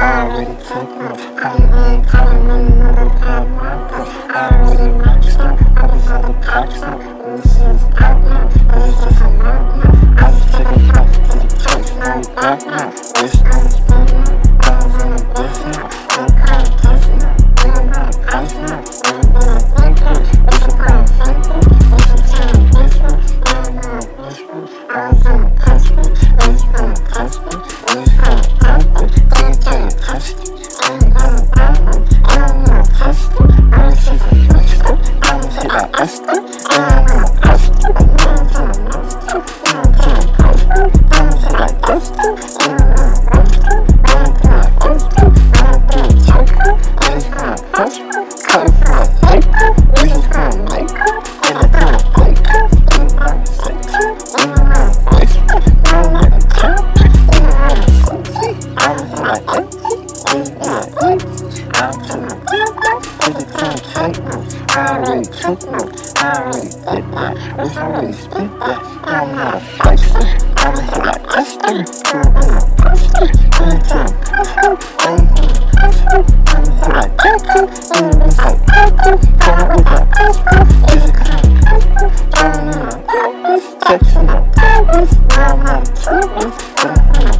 already took my Call your man, call your man, another bad man I already matched them, I just had to catch them. And this shit is out now, this is just a nightmare I just took a fight to the church, now I'm back はい、明日 already I'm not a I'm you. I'm a I'm like I'm like not a tourist,